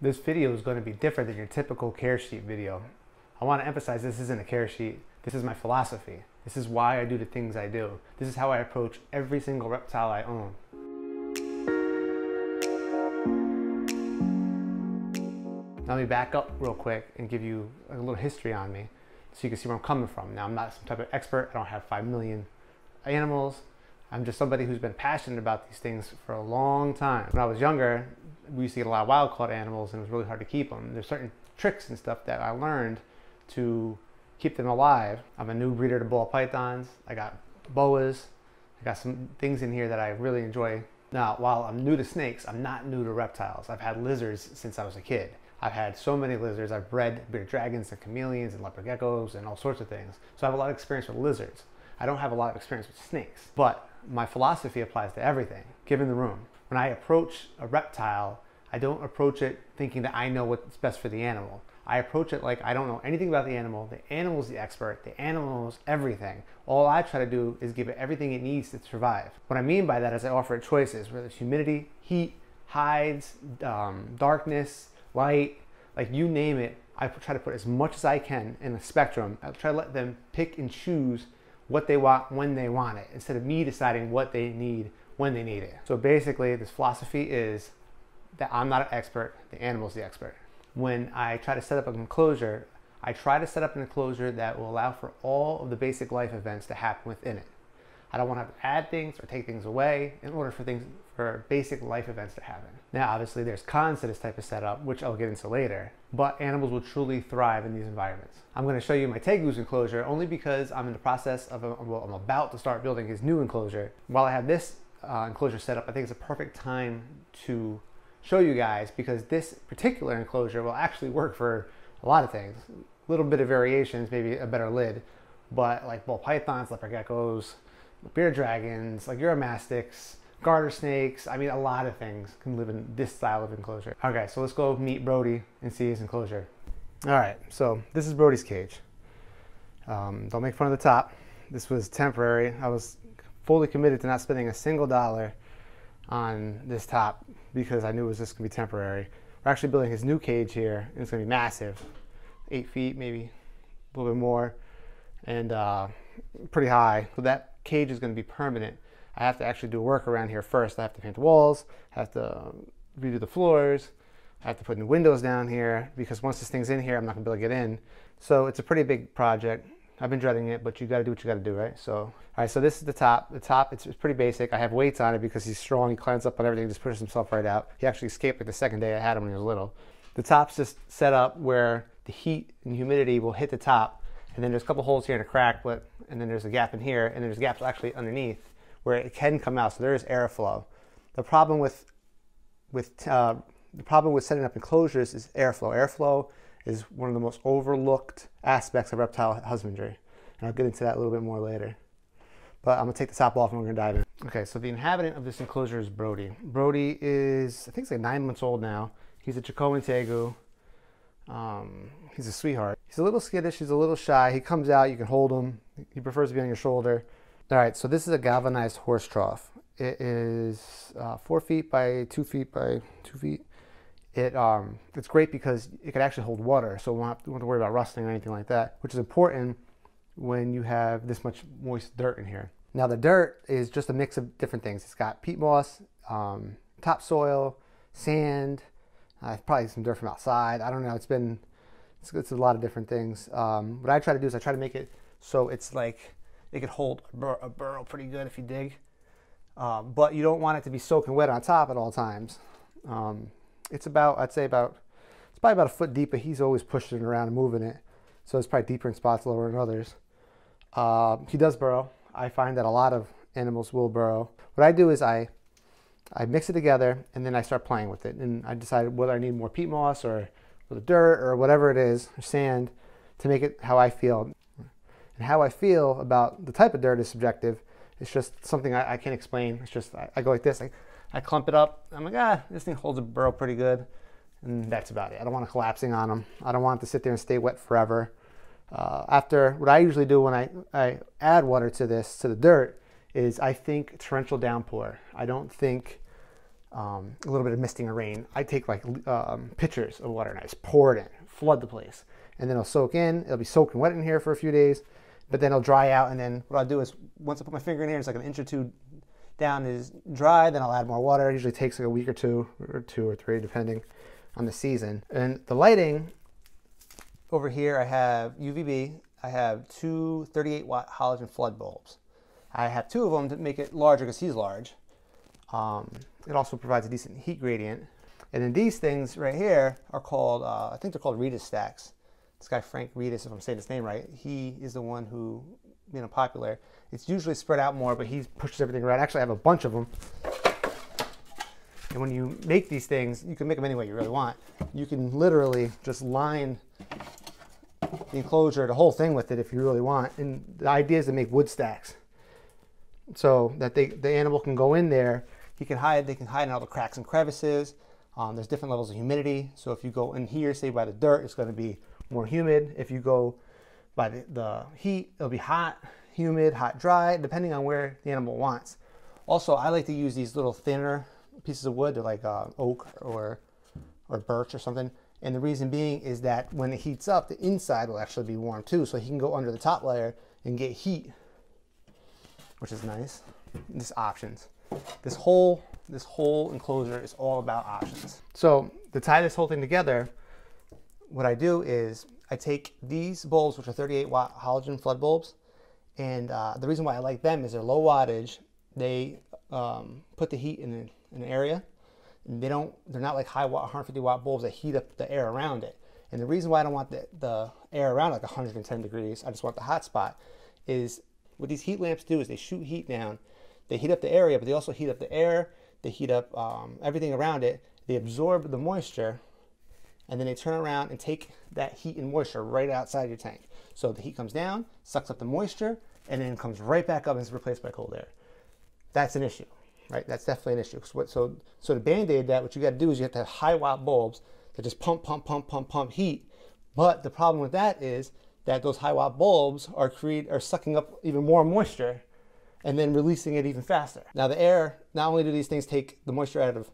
This video is going to be different than your typical care sheet video. I want to emphasize this isn't a care sheet. This is my philosophy. This is why I do the things I do. This is how I approach every single reptile I own. Now let me back up real quick and give you a little history on me so you can see where I'm coming from. Now I'm not some type of expert. I don't have 5 million animals. I'm just somebody who's been passionate about these things for a long time. When I was younger, we used to get a lot of wild caught animals and it was really hard to keep them. There's certain tricks and stuff that I learned to keep them alive. I'm a new breeder to ball pythons. I got boas. I got some things in here that I really enjoy. Now, while I'm new to snakes, I'm not new to reptiles. I've had lizards since I was a kid. I've had so many lizards. I've bred bearded dragons and chameleons and leopard geckos and all sorts of things. So I have a lot of experience with lizards. I don't have a lot of experience with snakes, but my philosophy applies to everything, given the room. When I approach a reptile, I don't approach it thinking that I know what's best for the animal. I approach it like I don't know anything about the animal. The animal's the expert. The animal knows everything. All I try to do is give it everything it needs to survive. What I mean by that is I offer it choices, whether it's humidity, heat, hides, um, darkness, light, like you name it. I try to put as much as I can in a spectrum. I try to let them pick and choose what they want when they want it instead of me deciding what they need when they need it. So basically, this philosophy is that I'm not an expert, the animal's the expert. When I try to set up an enclosure, I try to set up an enclosure that will allow for all of the basic life events to happen within it. I don't want to, have to add things or take things away in order for things for basic life events to happen. Now, obviously, there's cons to this type of setup, which I'll get into later, but animals will truly thrive in these environments. I'm going to show you my Tegu's enclosure only because I'm in the process of, well, I'm about to start building his new enclosure. While I have this uh, enclosure setup, I think it's a perfect time to show you guys because this particular enclosure will actually work for a lot of things. A little bit of variations, maybe a better lid, but like ball pythons, leopard geckos, bearded dragons, like uromastyx, garter snakes. I mean, a lot of things can live in this style of enclosure. Okay, so let's go meet Brody and see his enclosure. All right, so this is Brody's cage. Um, don't make fun of the top. This was temporary. I was fully committed to not spending a single dollar on this top because I knew it was just gonna be temporary. We're actually building his new cage here, and it's gonna be massive, eight feet, maybe a little bit more, and uh, pretty high. So that cage is gonna be permanent. I have to actually do work around here first. I have to paint the walls, I have to redo the floors, I have to put new windows down here because once this thing's in here, I'm not gonna be able to get in. So it's a pretty big project. I've been dreading it, but you got to do what you got to do, right? So, all right, so this is the top. The top, it's, it's, pretty basic. I have weights on it because he's strong. He climbs up on everything, just pushes himself right out. He actually escaped like the second day I had him when he was little. The top's just set up where the heat and humidity will hit the top, and then there's a couple holes here in a crack, but and then there's a gap in here, and there's gaps actually underneath where it can come out. So there is airflow. The problem with with uh, the problem with setting up enclosures is airflow. Airflow is one of the most overlooked aspects of reptile husbandry. And I'll get into that a little bit more later. But I'm gonna take the top off and we're gonna dive in. Okay, so the inhabitant of this enclosure is Brody. Brody is, I think he's like nine months old now. He's a Chacoan Tegu. Um, he's a sweetheart. He's a little skittish, he's a little shy. He comes out, you can hold him. He prefers to be on your shoulder. All right, so this is a galvanized horse trough. It is uh, four feet by two feet by two feet it um, it's great because it can actually hold water, so we won't, have to, have to worry about rusting or anything like that, which is important when you have this much moist dirt in here. Now the dirt is just a mix of different things. It's got peat moss, um, topsoil, sand, uh, probably some dirt from outside. I don't know. It's been it's, it's a lot of different things. Um, what I try to do is I try to make it so it's like it could hold a, bur- a burrow pretty good if you dig, um, but you don't want it to be soaking wet on top at all times. Um, it's about, I'd say about, it's probably about a foot deep, but he's always pushing it around and moving it. So it's probably deeper in spots, lower in others. Uh, he does burrow. I find that a lot of animals will burrow. What I do is I, I mix it together and then I start playing with it. And I decide whether I need more peat moss or the dirt or whatever it is, sand, to make it how I feel. And how I feel about the type of dirt is subjective. It's just something I, I can't explain. It's just, I, I go like this. I, I clump it up. I'm like, ah, this thing holds a burrow pretty good. And that's about it. I don't want it collapsing on them. I don't want it to sit there and stay wet forever. Uh, after, what I usually do when I, I add water to this, to the dirt, is I think torrential downpour. I don't think um, a little bit of misting or rain, I take like um, pitchers of water and I just pour it in, flood the place, and then it'll soak in. It'll be soaking wet in here for a few days, but then it'll dry out. And then what I'll do is once I put my finger in here, it's like an inch or two down is dry. Then I'll add more water. It usually takes like a week or two, or two or three, depending on the season. And the lighting over here, I have UVB. I have two 38 watt halogen flood bulbs. I have two of them to make it larger because he's large. Um, it also provides a decent heat gradient. And then these things right here are called, uh, I think they're called Retes stacks. This guy Frank Retes, if I'm saying his name right, he is the one who made them popular. It's usually spread out more, but he pushes everything around. Actually, I have a bunch of them. And when you make these things, you can make them any way you really want. You can literally just line the enclosure, the whole thing with it if you really want. And the idea is to make wood stacks so that they, the animal can go in there. He can hide. They can hide in all the cracks and crevices. Um, there's different levels of humidity. So if you go in here, say by the dirt, it's going to be more humid. If you go by the, the heat, it'll be hot, humid, hot, dry, depending on where the animal wants. Also, I like to use these little thinner pieces of wood, they're like uh, oak or or birch or something. And the reason being is that when it heats up, the inside will actually be warm too. So he can go under the top layer and get heat which is nice. This options. This whole this whole enclosure is all about options. So to tie this whole thing together, what I do is I take these bulbs, which are 38 watt halogen flood bulbs, and uh, the reason why I like them is they're low wattage. They um, put the heat in an, area. And they don't. They're not like high watt, 150 watt bulbs that heat up the air around it. And the reason why I don't want the, the air around like 110 degrees, I just want the hot spot, is what these heat lamps do is they shoot heat down. They heat up the area, but they also heat up the air. They heat up um, everything around it. They absorb the moisture, and then they turn around and take that heat and moisture right outside your tank. So the heat comes down, sucks up the moisture, and then comes right back up and is replaced by cold air. That's an issue, right? That's definitely an issue. So, so, so to band-aid that, what you got to do is you have to have high watt bulbs that just pump, pump, pump, pump, pump heat. But the problem with that is that those high watt bulbs are create are sucking up even more moisture and then releasing it even faster. Now the air, not only do these things take the moisture out of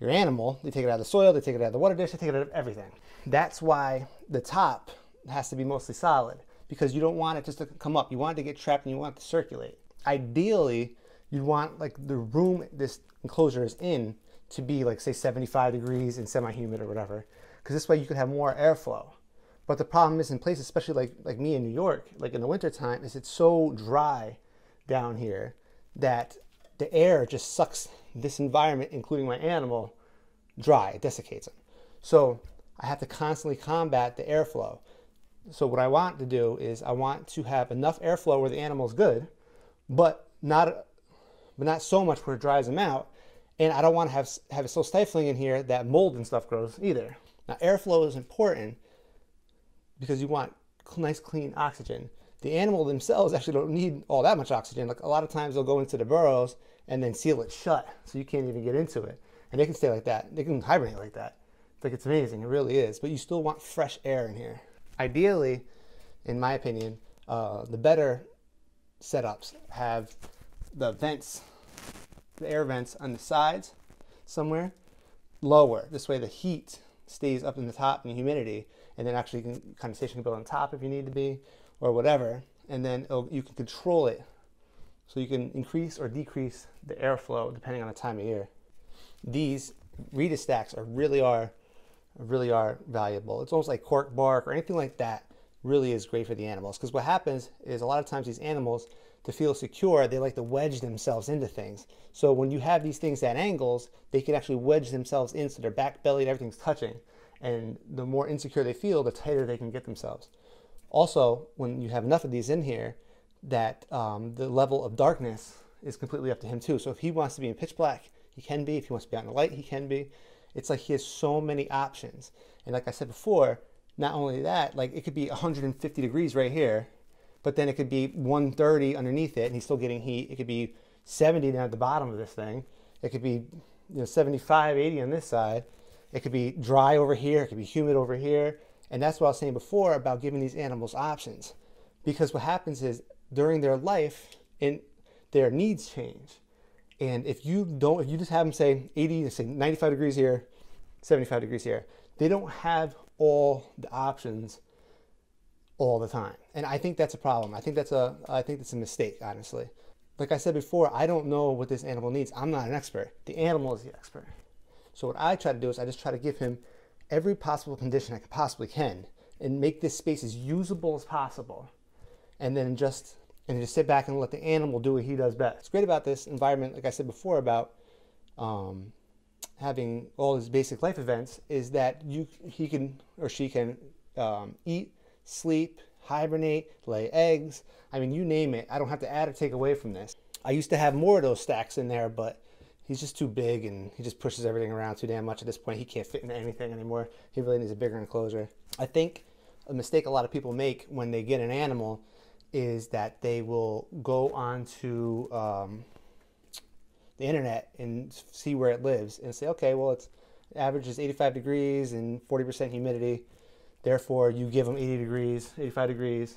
your animal, they take it out of the soil, they take it out of the water dish, they take it out of everything. That's why the top has to be mostly solid because you don't want it just to come up. You want it to get trapped and you want it to circulate. Ideally, you want like the room this enclosure is in to be like say 75 degrees and semi-humid or whatever because this way you can have more airflow. But the problem is in places, especially like, like me in New York, like in the wintertime, is it's so dry down here that the air just sucks this environment, including my animal, dry. It desiccates them. So I have to constantly combat the airflow. So what I want to do is I want to have enough airflow where the animal is good, but not but not so much where it dries them out. And I don't want to have have it so stifling in here that mold and stuff grows either. Now airflow is important because you want nice clean oxygen. The animal themselves actually don't need all that much oxygen. Like a lot of times they'll go into the burrows and then seal it shut so you can't even get into it. And they can stay like that. They can hibernate like that. Like it's amazing. It really is. But you still want fresh air in here. Ideally, in my opinion, uh, the better setups have the vents, the air vents on the sides somewhere lower. This way the heat stays up in the top and the humidity and then actually can, condensation can build on top if you need to be, or whatever, and then you can control it. So you can increase or decrease the airflow depending on the time of year. These Retes stacks are really are really are valuable. It's almost like cork bark or anything like that really is great for the animals because what happens is a lot of times these animals to feel secure they like to wedge themselves into things so when you have these things at angles they can actually wedge themselves in so their back belly and everything's touching and the more insecure they feel, the tighter they can get themselves. Also, when you have enough of these in here, that um, the level of darkness is completely up to him too. So if he wants to be in pitch black, he can be. If he wants to be out in the light, he can be. It's like he has so many options. And like I said before, not only that, like it could be 150 degrees right here, but then it could be 130 underneath it, and he's still getting heat. It could be 70 down at the bottom of this thing. It could be you know 75, 80 on this side it could be dry over here, it could be humid over here. And that's what I was saying before about giving these animals options. Because what happens is during their life, and their needs change. And if you don't, if you just have them say 80, say 95 degrees here, 75 degrees here, they don't have all the options all the time. And I think that's a problem. I think that's a I think that's a mistake, honestly. Like I said before, I don't know what this animal needs. I'm not an expert. The animal is the expert. So what I try to do is I just try to give him every possible condition I possibly can and make this space as usable as possible. And then just and just sit back and let the animal do what he does best. What's great about this environment, like I said before about um, having all his basic life events, is that you he can or she can um, eat, sleep, hibernate, lay eggs. I mean, you name it. I don't have to add or take away from this. I used to have more of those stacks in there, but he's just too big and he just pushes everything around too damn much at this point. He can't fit into anything anymore. He really needs a bigger enclosure. I think a mistake a lot of people make when they get an animal is that they will go onto um, the internet and see where it lives and say, okay, well, its average is 85 degrees and 40% humidity. Therefore, you give them 80 degrees, 85 degrees,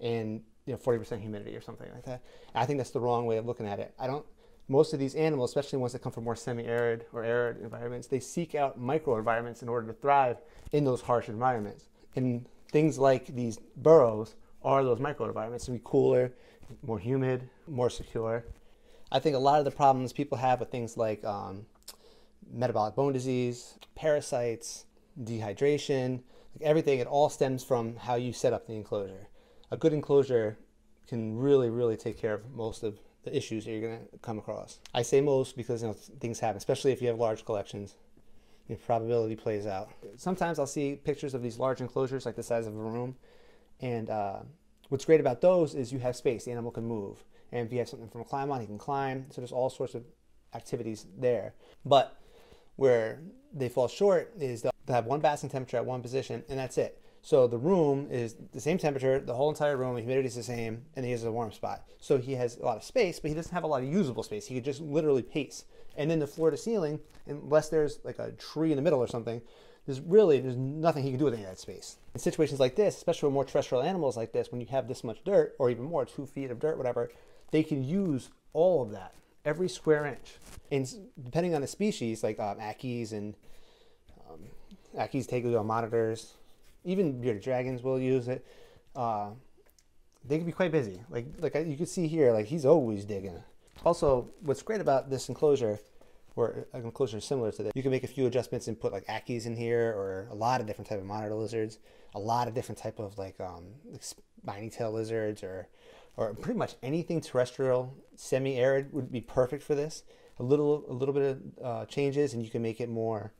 and you know 40% humidity or something like that. I think that's the wrong way of looking at it. I don't. Most of these animals, especially ones that come from more semi-arid or arid environments, they seek out microenvironments in order to thrive in those harsh environments. And things like these burrows are those microenvironments to be cooler, more humid, more secure. I think a lot of the problems people have with things like um, metabolic bone disease, parasites, dehydration, like everything, it all stems from how you set up the enclosure. A good enclosure can really, really take care of most of the issues that you're going to come across. I say most because you know things happen, especially if you have large collections. The probability plays out. Sometimes I'll see pictures of these large enclosures, like the size of a room, and uh, what's great about those is you have space. The animal can move. And if you have something from a climb on, he can climb. So there's all sorts of activities there. But where they fall short is they'll have one basking temperature at one position, and that's it. So the room is the same temperature, the whole entire room, the humidity is the same, and he has a warm spot. So he has a lot of space, but he doesn't have a lot of usable space. He could just literally pace. And then the floor to ceiling, unless there's like a tree in the middle or something, there's really there's nothing he can do with any of that space. In situations like this, especially with more terrestrial animals like this, when you have this much dirt, or even more, two feet of dirt, whatever, they can use all of that, every square inch. And depending on the species, like um, Ackies and um, Ackies take on monitors, even bearded dragons will use it. Uh, they can be quite busy. Like like you can see here, like he's always digging. Also, what's great about this enclosure or an enclosure similar to this. You can make a few adjustments and put like Ackies in here or a lot of different type of monitor lizards, a lot of different type of like um, spiny tail lizards or or pretty much anything terrestrial, semi-arid would be perfect for this. A little a little bit of uh, changes and you can make it more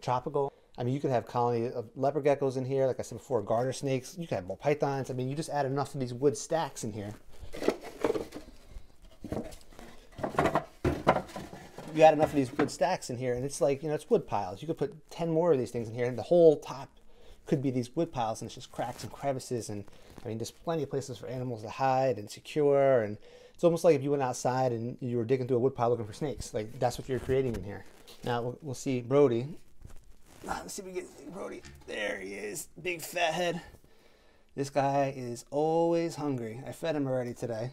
tropical. I mean, you could have colony of leopard geckos in here, like I said before, garter snakes. You could have more pythons. I mean, you just add enough of these wood stacks in here you add enough of these wood stacks in here, and it's like, you know, it's wood piles. You could put 10 more of these things in here, and the whole top could be these wood piles, and it's just cracks and crevices. And I mean, there's plenty of places for animals to hide and secure. And it's almost like if you went outside and you were digging through a wood pile looking for snakes. Like, that's what you're creating in here. Now, we'll, we'll see Brody. Ah, let's see if we get Brody. There he is, big fat head. This guy is always hungry. I fed him already today,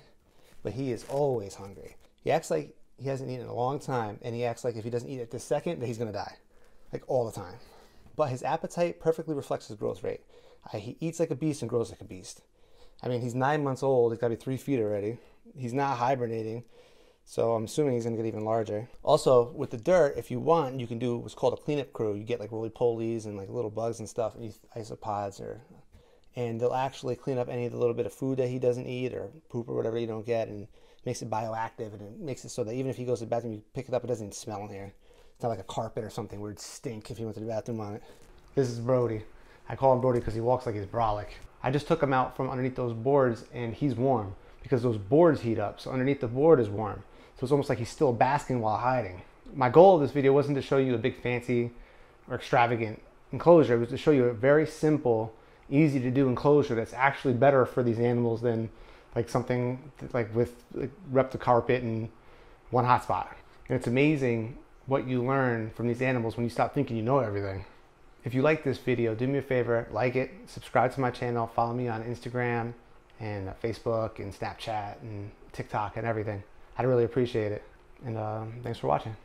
but he is always hungry. He acts like he hasn't eaten in a long time, and he acts like if he doesn't eat it this second, that he's going to die, like all the time. But his appetite perfectly reflects his growth rate. He eats like a beast and grows like a beast. I mean, he's nine months old. He's got to be three feet already. He's not hibernating, so I'm assuming he's going to get even larger. Also, with the dirt, if you want, you can do what's called a cleanup crew. You get like roly polies and like little bugs and stuff, and isopods, or and they'll actually clean up any of the little bit of food that he doesn't eat or poop or whatever you don't get, and makes it bioactive and it makes it so that even if he goes to the bathroom, you pick it up, it doesn't smell in here. It's not like a carpet or something where it'd stink if he went to the bathroom on it. This is Brody. I call him Brody because he walks like he's brolic. I just took him out from underneath those boards and he's warm because those boards heat up. So underneath the board is warm. So it's almost like he's still basking while hiding. My goal of this video wasn't to show you a big fancy or extravagant enclosure. It was to show you a very simple, easy to do enclosure that's actually better for these animals than like something like with like, rep the carpet and one hotspot. And it's amazing what you learn from these animals when you stop thinking you know everything. If you like this video, do me a favor, like it, subscribe to my channel, follow me on Instagram and Facebook and Snapchat and TikTok and everything. I'd really appreciate it. And uh, thanks for watching.